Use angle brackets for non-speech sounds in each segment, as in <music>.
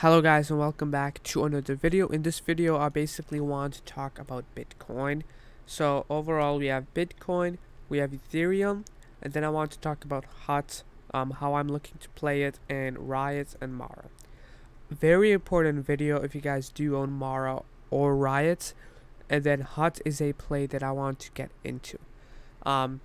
Hello guys and welcome back to another video. In this video I basically want to talk about Bitcoin. So overall we have Bitcoin, we have Ethereum, and then I want to talk about HUT, um, how I'm looking to play it, and Riot and Mara. Very important video if you guys do own Mara or Riot, and then HUT is a play that I want to get into. Um,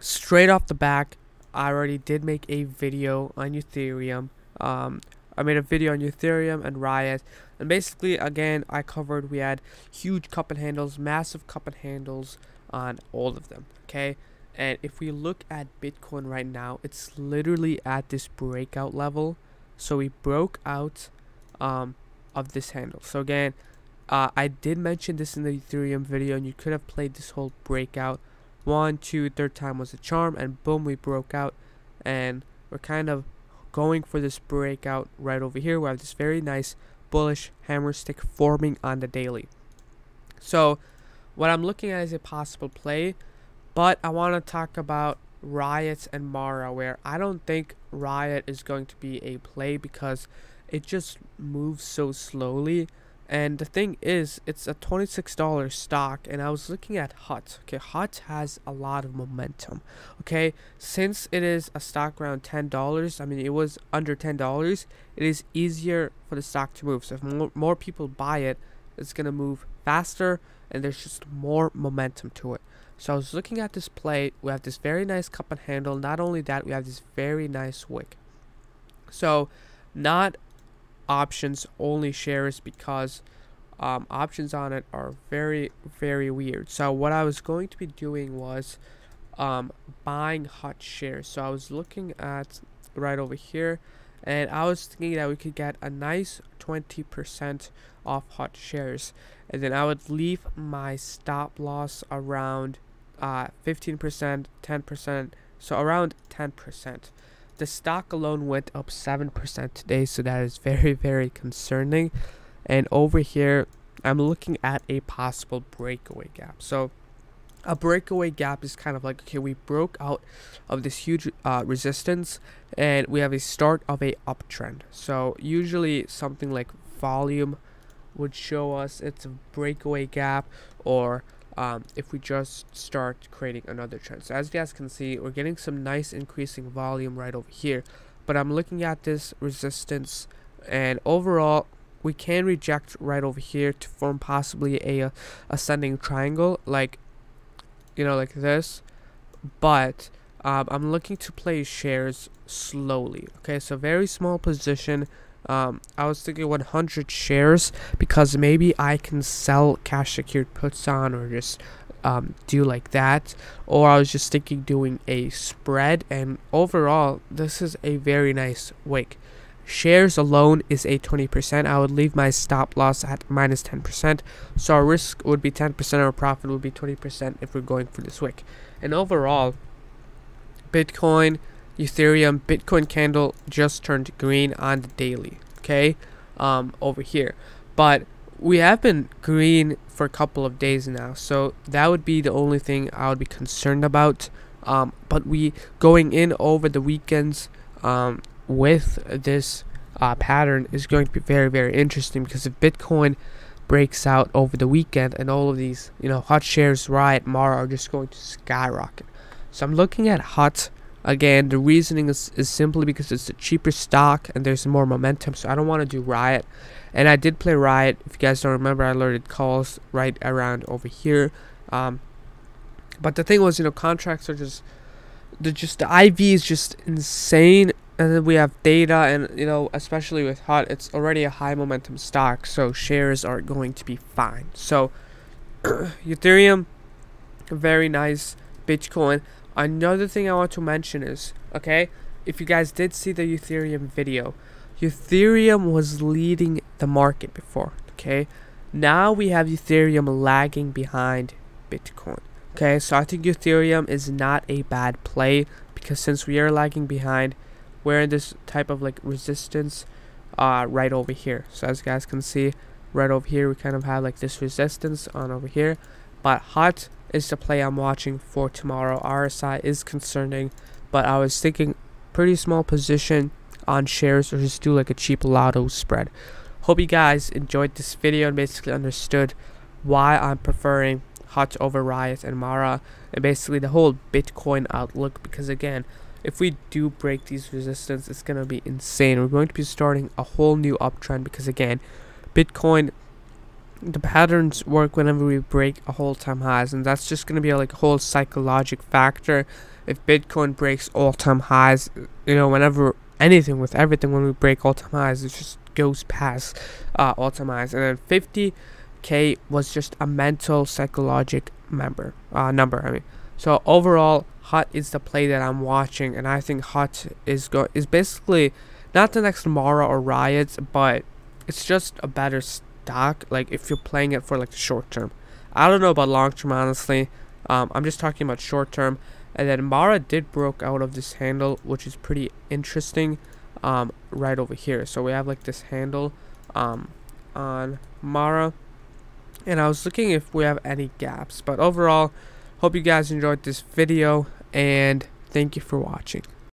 straight off the back, I already did make a video on Ethereum. Um, I made a video on Ethereum and Riot. And basically, again, I covered we had huge cup and handles, massive cup and handles on all of them. Okay. And if we look at Bitcoin right now, it's literally at this breakout level. So we broke out um, of this handle. So again, uh, I did mention this in the Ethereum video, and you could have played this whole breakout. One, two, third time was a charm, and boom, we broke out. And we're kind of going for this breakout right over here. We have this very nice bullish hammer stick forming on the daily. So what I'm looking at is a possible play, but I want to talk about Riot and Mara where I don't think Riot is going to be a play because it just moves so slowly and the thing is, it's a $26 stock, and I was looking at HUT. Okay, HUT has a lot of momentum. Okay, since it is a stock around $10, I mean, it was under $10, it is easier for the stock to move. So if more, more people buy it, it's going to move faster, and there's just more momentum to it. So I was looking at this play. We have this very nice cup and handle. Not only that, we have this very nice wick. So, not options only shares because um, options on it are very very weird. So what I was going to be doing was um, buying HUT shares. So I was looking at right over here and I was thinking that we could get a nice 20% off HUT shares. And then I would leave my stop loss around uh, 15% 10% so around 10% the stock alone went up 7% today, so that is very, very concerning. And over here, I'm looking at a possible breakaway gap. So a breakaway gap is kind of like, okay, we broke out of this huge uh, resistance and we have a start of a uptrend. So usually something like volume would show us it's a breakaway gap or um, if we just start creating another trend. So as you guys can see, we're getting some nice increasing volume right over here. But I'm looking at this resistance and overall we can reject right over here to form possibly a, a ascending triangle like you know like this but um, I'm looking to play shares slowly okay so very small position um, I was thinking 100 shares because maybe I can sell cash secured puts on or just um, do like that. Or I was just thinking doing a spread. And overall this is a very nice wick. Shares alone is a 20% I would leave my stop loss at minus 10% so our risk would be 10% our profit would be 20% if we're going for this wick. And overall Bitcoin Ethereum Bitcoin candle just turned green on the daily. Okay, um, over here, but we have been green for a couple of days now, so that would be the only thing I would be concerned about. Um, but we going in over the weekends um, with this uh, pattern is going to be very very interesting because if Bitcoin breaks out over the weekend and all of these you know HUT shares riot Mara are just going to skyrocket so i'm looking at HUT Again, the reasoning is, is simply because it's a cheaper stock and there's more momentum, so I don't want to do Riot. And I did play Riot. If you guys don't remember, I alerted calls right around over here. Um, but the thing was, you know, contracts are just the just the IV is just insane, and then we have data, and you know, especially with HUT, it's already a high momentum stock, so shares are going to be fine. So, <coughs> Ethereum, very nice. Bitcoin, Another thing I want to mention is, okay, if you guys did see the Ethereum video, Ethereum was leading the market before, okay? Now we have Ethereum lagging behind Bitcoin. Okay, so I think Ethereum is not a bad play because since we are lagging behind, we're in this type of like resistance uh, right over here. So as you guys can see, right over here, we kind of have like this resistance on over here. But HUT is the play I'm watching for tomorrow. RSI is concerning, but I was thinking pretty small position on shares or just do like a cheap lotto spread. Hope you guys enjoyed this video and basically understood why I'm preferring HUT over Riot and Mara and basically the whole Bitcoin outlook because again if we do break these resistance it's gonna be insane we're going to be starting a whole new uptrend because again Bitcoin the patterns work whenever we break a whole time highs and that's just going to be like a whole psychologic factor. If bitcoin breaks all-time highs you know whenever anything with everything when we break all-time highs it just goes past uh, all-time highs. And then 50k was just a mental psychologic member uh, number i mean. So overall HUT is the play that i'm watching and i think HUT is go is basically not the next mara or riots but it's just a better stock like if you're playing it for like the short term. I don't know about long term honestly. Um, i'm just talking about short term. And then mara did broke out of this handle which is pretty interesting um, right over here. So we have like this handle um, on mara. And i was looking if we have any gaps. But overall hope you guys enjoyed this video and thank you for watching